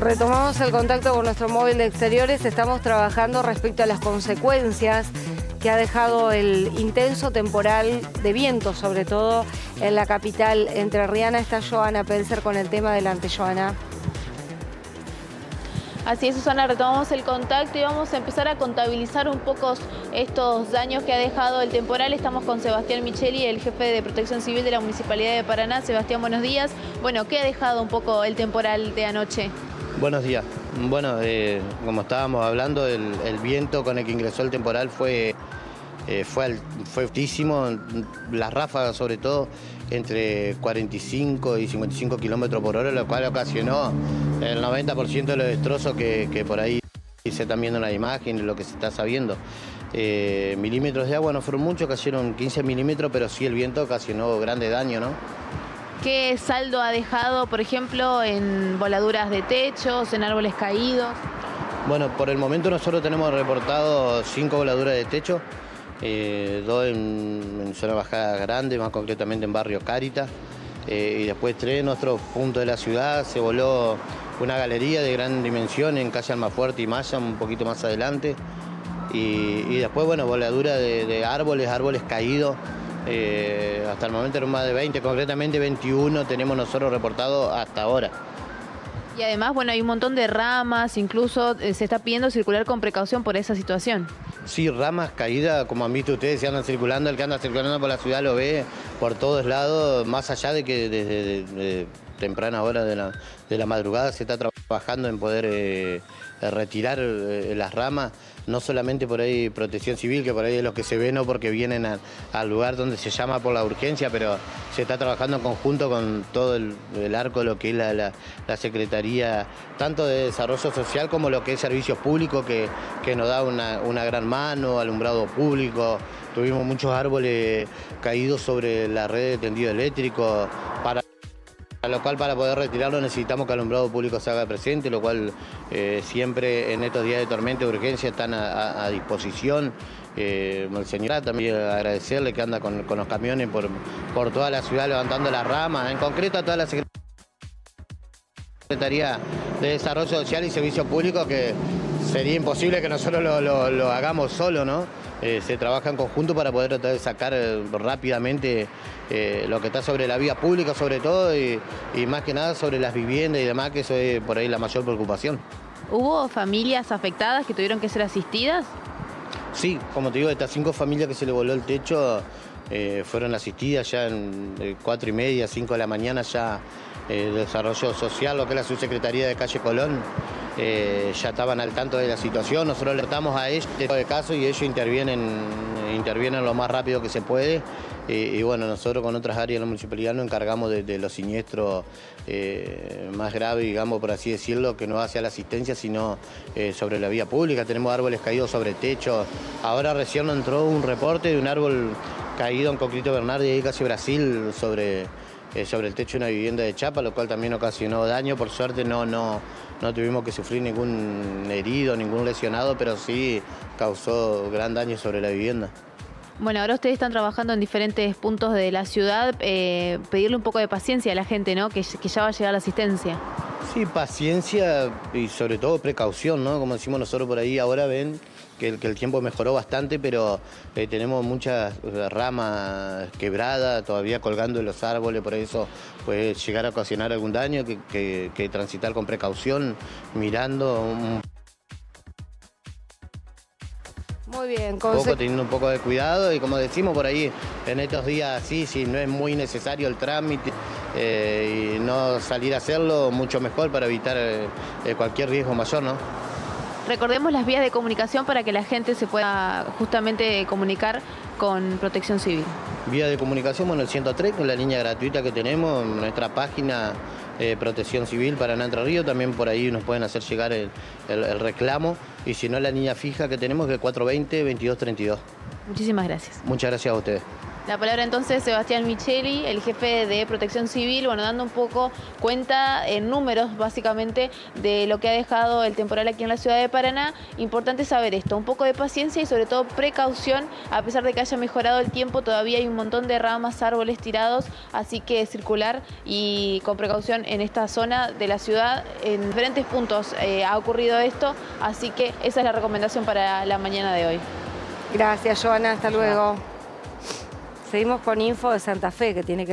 Retomamos el contacto con nuestro móvil de exteriores. Estamos trabajando respecto a las consecuencias que ha dejado el intenso temporal de viento, sobre todo en la capital entrerriana. Está Joana Pelser con el tema delante, Joana. Así es, Susana, retomamos el contacto y vamos a empezar a contabilizar un poco estos daños que ha dejado el temporal. Estamos con Sebastián Micheli, el jefe de Protección Civil de la Municipalidad de Paraná. Sebastián, buenos días. Bueno, ¿qué ha dejado un poco el temporal de anoche? Buenos días. Bueno, eh, como estábamos hablando, el, viento con el que ingresó el temporal fue, eh, fue, fue altísimo, las ráfagas sobre todo entre 45 y 55 kilómetros por hora, lo cual ocasionó el 90% de los destrozos que, por ahí se están viendo en la imagen lo que se está sabiendo. Eh, milímetros de agua no fueron muchos, cayeron 15 milímetros, pero sí el viento ocasionó grande daño, ¿no? ¿Qué saldo ha dejado, por ejemplo, en voladuras de techos, en árboles caídos? Bueno, por el momento nosotros tenemos reportado cinco voladuras de techo, eh, dos en, zona bajada grande, más concretamente en barrio Cárita, eh, y después tres en otro punto de la ciudad. Se voló una galería de gran dimensión en calle Almafuerte y Maya, un poquito más adelante. Y, después, bueno, voladura de árboles, árboles caídos. Eh, hasta el momento eran más de 20, concretamente 21 tenemos nosotros reportados hasta ahora. Y además, bueno, hay un montón de ramas, incluso eh, se está pidiendo circular con precaución por esa situación. Sí, ramas caídas, como han visto ustedes, se andan circulando, el que anda circulando por la ciudad lo ve por todos lados, más allá de que desde temprana hora de la, de la madrugada se está trabajando en poder eh, retirar las ramas no solamente por ahí protección civil, que por ahí es lo que se ve, no porque vienen al lugar donde se llama por la urgencia, pero se está trabajando en conjunto con todo el, arco, lo que es la, Secretaría, tanto de Desarrollo Social como lo que es Servicios Públicos, que, que nos da una, una gran mano, alumbrado público, tuvimos muchos árboles caídos sobre la red de tendido eléctrico, para lo cual para poder retirarlo necesitamos que el alumbrado público se haga presente, lo cual eh, siempre en estos días de tormenta y urgencia están a, disposición. Eh, el señor también agradecerle que anda con, los camiones por, por toda la ciudad levantando las ramas, en concreto a toda la Secretaría de Desarrollo Social y Servicios Públicos que sería imposible que nosotros lo, lo hagamos solo, ¿no? Eh, se trabaja en conjunto para poder tratar de sacar eh, rápidamente eh, lo que está sobre la vía pública sobre todo y, más que nada sobre las viviendas y demás, que eso es por ahí la mayor preocupación. ¿Hubo familias afectadas que tuvieron que ser asistidas? Sí, como te digo, estas cinco familias que se le voló el techo fueron asistidas ya en cuatro y media, cinco de la mañana ya de Desarrollo Social, lo que es la subsecretaría de Calle Colón, eh, ya estaban al tanto de la situación, nosotros alertamos a ellos de caso y ellos intervienen, intervienen lo más rápido que se puede. Y, bueno, nosotros con otras áreas de la municipalidad nos encargamos de, los siniestros eh, más graves, digamos, por así decirlo, que no hacia la asistencia, sino eh, sobre la vía pública. Tenemos árboles caídos sobre techo. Ahora recién entró un reporte de un árbol caído en Concreto Bernardi, ahí casi Brasil, sobre, sobre el techo de una vivienda de Chapa, lo cual también ocasionó daño. Por suerte no, no, no tuvimos que sufrir ningún herido, ningún lesionado, pero sí causó gran daño sobre la vivienda. Bueno, ahora ustedes están trabajando en diferentes puntos de la ciudad. Eh, pedirle un poco de paciencia a la gente, ¿no? Que, que, ya va a llegar la asistencia. Sí, paciencia y sobre todo precaución, ¿no? Como decimos nosotros por ahí, ahora ven que el, tiempo mejoró bastante, pero eh, tenemos muchas ramas quebradas, todavía colgando en los árboles, por eso puede llegar a ocasionar algún daño, que, transitar con precaución, mirando un muy bien, poco, teniendo un poco de cuidado y como decimos por ahí, en estos días sí, si no es muy necesario el trámite eh, y no salir a hacerlo, mucho mejor para evitar cualquier riesgo mayor, ¿no? Recordemos las vías de comunicación para que la gente se pueda justamente comunicar con Protección Civil. Vía de comunicación, bueno, el 103, con la línea gratuita que tenemos, nuestra página eh, Protección Civil para Entre Río, también por ahí nos pueden hacer llegar el, reclamo, y si no la línea fija que tenemos que es 420-2232. Muchísimas gracias. Muchas gracias a ustedes. La palabra entonces Sebastián Micheli, el jefe de Protección Civil, bueno, dando un poco cuenta en números básicamente de lo que ha dejado el temporal aquí en la ciudad de Paraná. Importante saber esto, un poco de paciencia y sobre todo precaución, a pesar de que haya mejorado el tiempo, todavía hay un montón de ramas, árboles tirados, así que circular y con precaución en esta zona de la ciudad, en diferentes puntos eh, ha ocurrido esto, así que esa es la recomendación para la mañana de hoy. Gracias, Joana. Hasta luego. Seguimos con info de Santa Fe, que tiene que